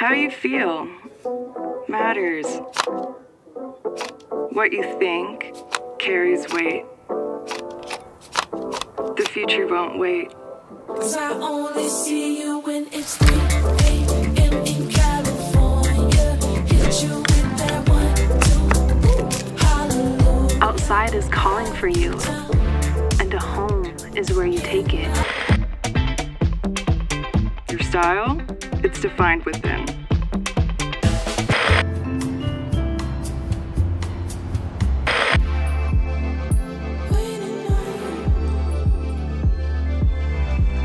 How you feel matters. What you think carries weight. The future won't wait. Cause I only see you when it's 3 a.m. in California. Hit you with that one, two, hallelujah. Outside is calling for you, and a home is where you take it. Your style? It's defined within.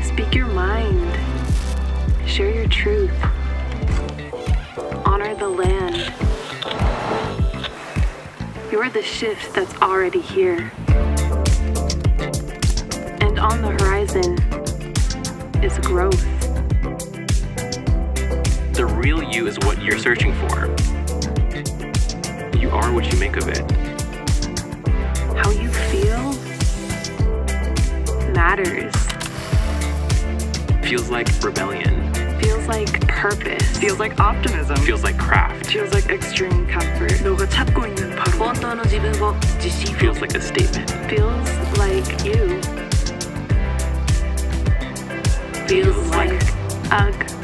Speak your mind, share your truth, honor the land. You're the shift that's already here. And on the horizon is growth real you is what you're searching for. You are what you make of it. How you feel matters. Feels like rebellion. Feels like purpose. Feels like optimism. Feels like craft. Feels like extreme comfort. 너가 찾고 있는 바로 어떤 지분과 지시. Feels like a statement. Feels like you. Feels, feels like, like